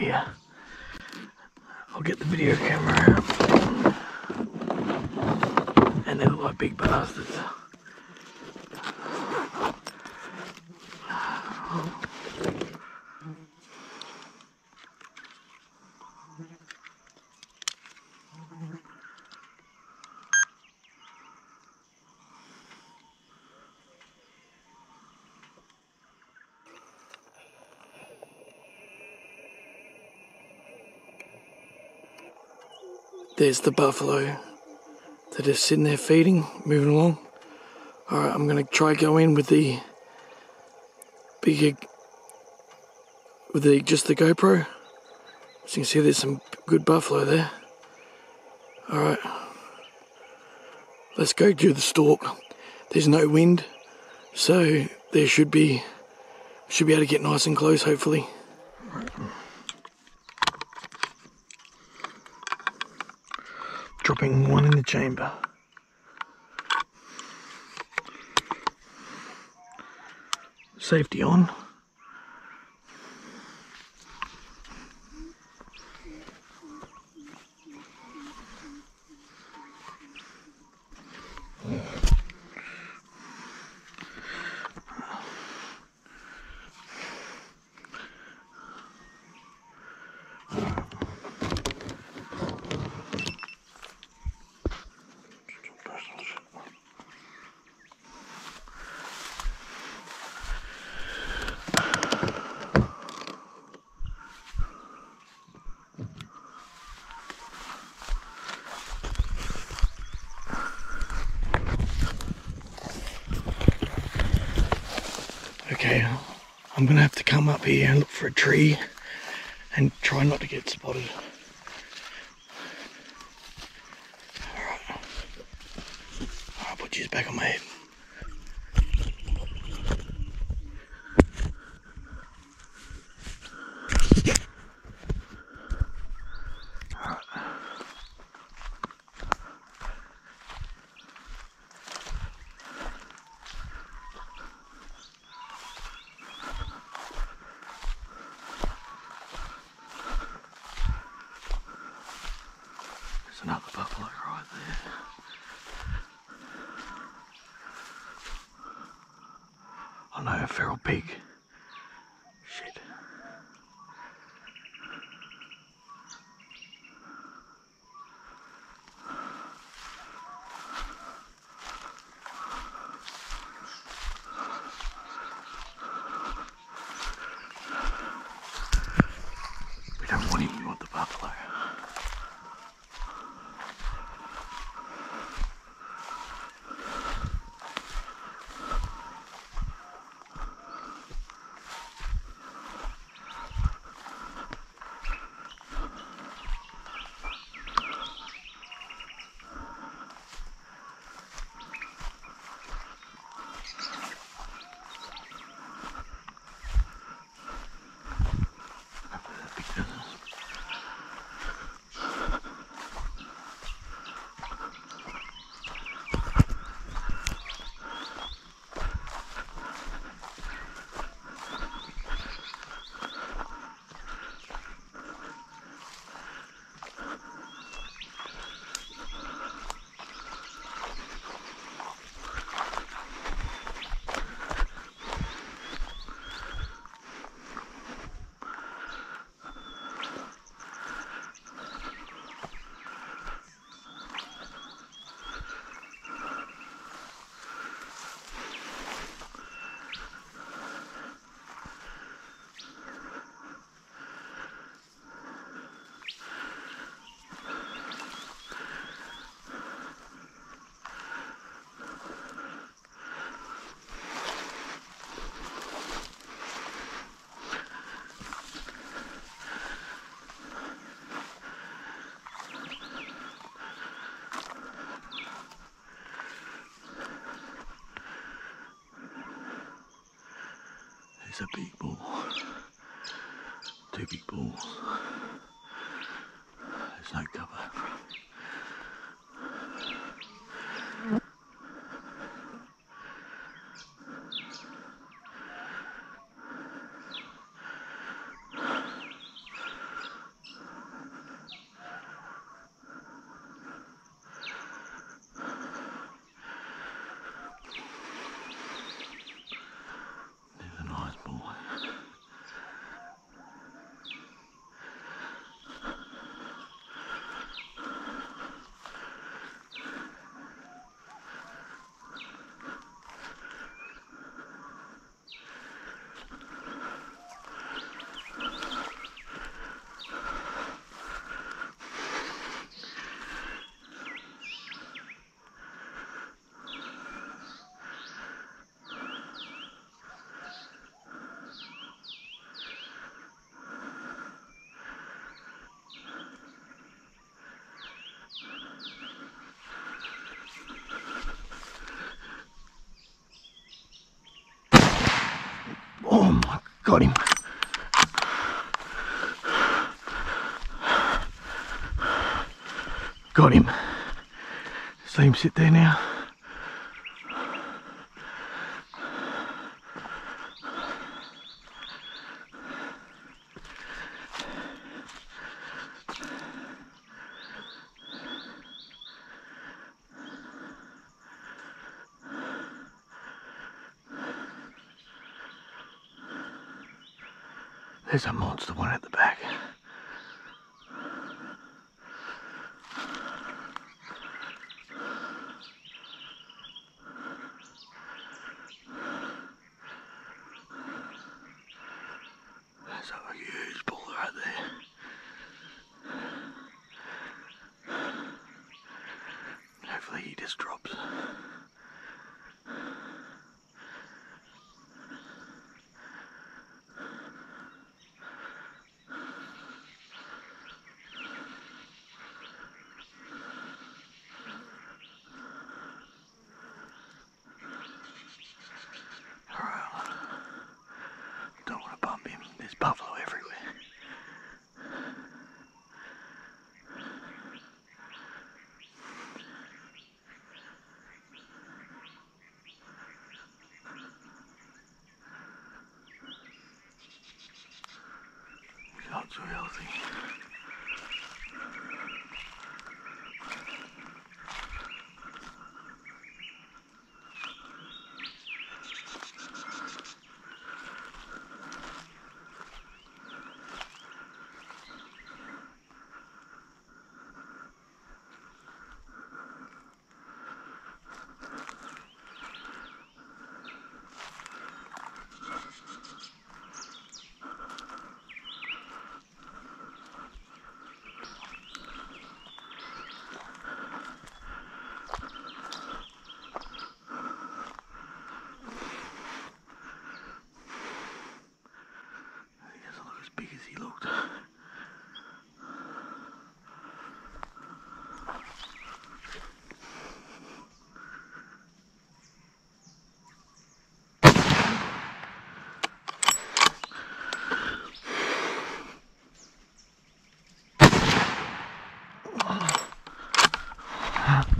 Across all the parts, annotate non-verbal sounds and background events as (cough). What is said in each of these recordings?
here. I'll get the video camera out. And they look like big bastards. There's the buffalo that is sitting there feeding, moving along. Alright, I'm gonna try go in with the big with the just the GoPro. As you can see there's some good buffalo there. Alright. Let's go do the stalk. There's no wind, so there should be should be able to get nice and close hopefully. Dropping one in the chamber. Safety on. I'm gonna have to come up here and look for a tree and try not to get spotted. Alright. I'll put you back on my head. There's another there. Oh a feral pig. A big. Two big. There's no cover. Got him. Got him. See him sit there now. There's a monster one at the back. There's a huge bull right there. Hopefully he just drops.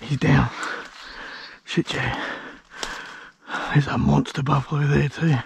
He's down. Shit, yeah. There's a monster buffalo there too.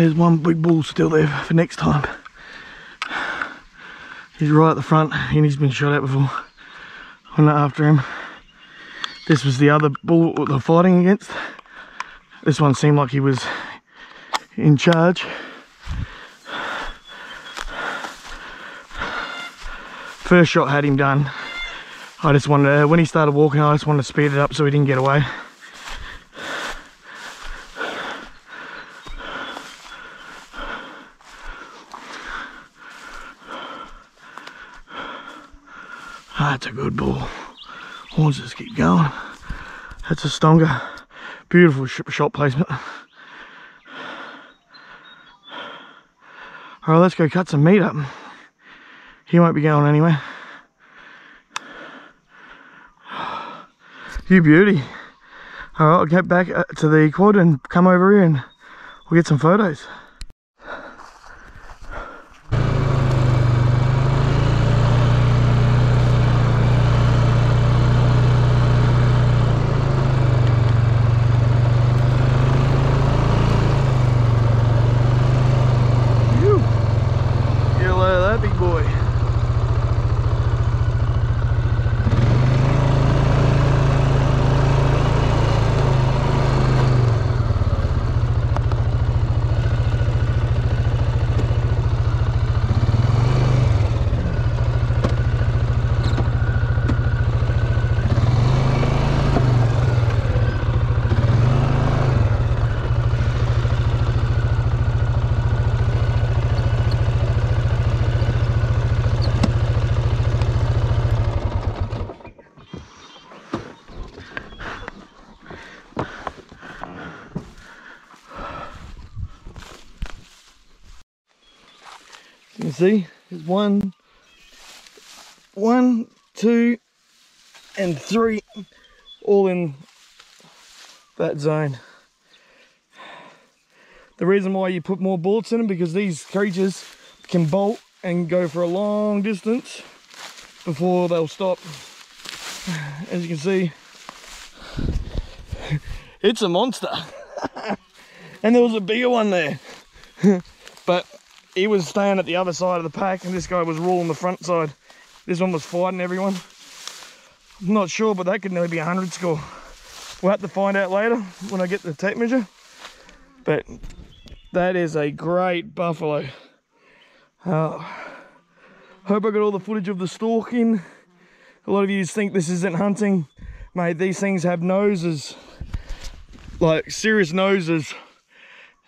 There's one big bull still there for next time. He's right at the front and he's been shot at before. I'm not after him. This was the other bull they're fighting against. This one seemed like he was in charge. First shot had him done. I just wanted to, when he started walking, I just wanted to speed it up so he didn't get away. That's a good bull. Horns just keep going. That's a stonga. Beautiful sh shot placement. Alright, let's go cut some meat up. He won't be going anywhere. You beauty. Alright, I'll get back uh, to the quad and come over here and we'll get some photos. that big boy. You can see one, one, two, and three, all in that zone. The reason why you put more bullets in them because these creatures can bolt and go for a long distance before they'll stop. As you can see, it's a monster. (laughs) and there was a bigger one there. (laughs) but he was staying at the other side of the pack and this guy was ruling the front side. This one was fighting everyone. I'm not sure, but that could nearly be a 100 score. We'll have to find out later when I get the tape measure. But that is a great buffalo. Uh, hope I got all the footage of the stalking. A lot of you think this isn't hunting. Mate, these things have noses. Like, serious noses.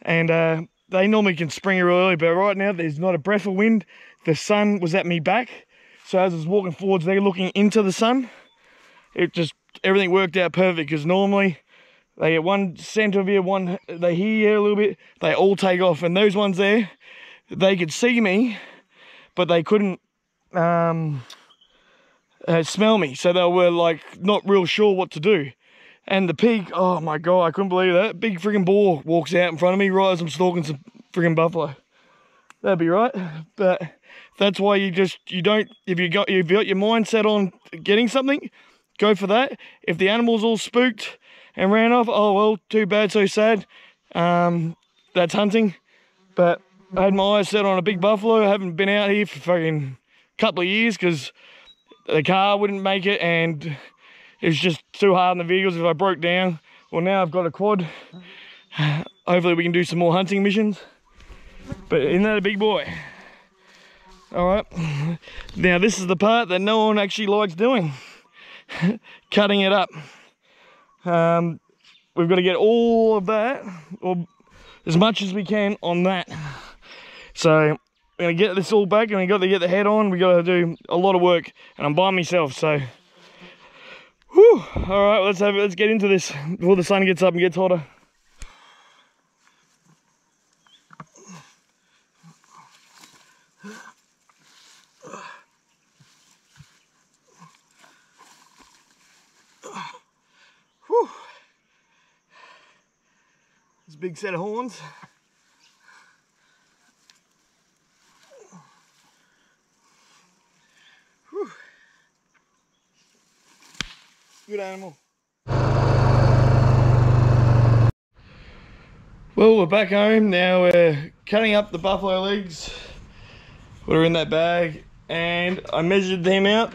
And uh, they normally can spring real early, but right now there's not a breath of wind. The sun was at me back. So as I was walking forwards, they're looking into the sun. It just, everything worked out perfect because normally they get one center view, one, they hear a little bit, they all take off. And those ones there, they could see me, but they couldn't um, uh, smell me. So they were like not real sure what to do. And the pig, oh my God, I couldn't believe that. Big freaking boar walks out in front of me right as I'm stalking some freaking buffalo. That'd be right. But that's why you just, you don't, if you got, if you got your mind set on getting something, go for that. If the animal's all spooked and ran off, oh well, too bad, so sad. Um, that's hunting. But I had my eyes set on a big buffalo. I haven't been out here for fucking couple of years because the car wouldn't make it and it was just too hard on the vehicles if I broke down. Well, now I've got a quad. Hopefully we can do some more hunting missions. But isn't that a big boy? All right. Now this is the part that no one actually likes doing. (laughs) Cutting it up. Um, we've got to get all of that, or as much as we can on that. So we're gonna get this all back and we got to get the head on. We got to do a lot of work and I'm by myself. So Whew. All right, let's have. Let's get into this before the sun gets up and gets hotter. Whew. This big set of horns. Good animal. Well, we're back home now. We're cutting up the buffalo legs that are in that bag, and I measured them out,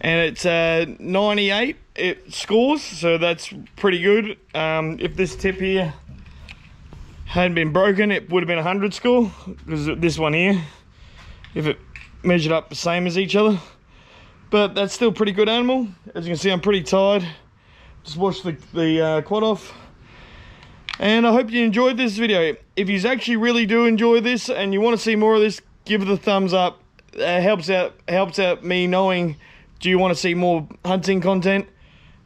and it's uh, 98 it scores, so that's pretty good. Um, if this tip here hadn't been broken, it would have been a 100 score, because this one here, if it measured up the same as each other but that's still pretty good animal. As you can see, I'm pretty tired. Just washed the, the uh, quad off. And I hope you enjoyed this video. If you actually really do enjoy this and you want to see more of this, give it a thumbs up. It helps out helps out me knowing do you want to see more hunting content.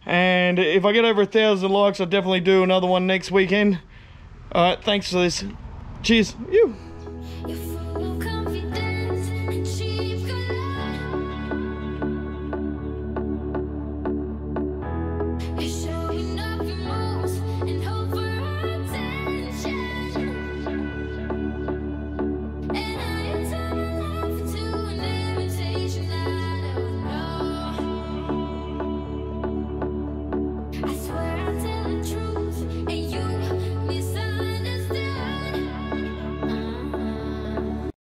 And if I get over a thousand likes, I'll definitely do another one next weekend. Alright, thanks for this. Cheers. You.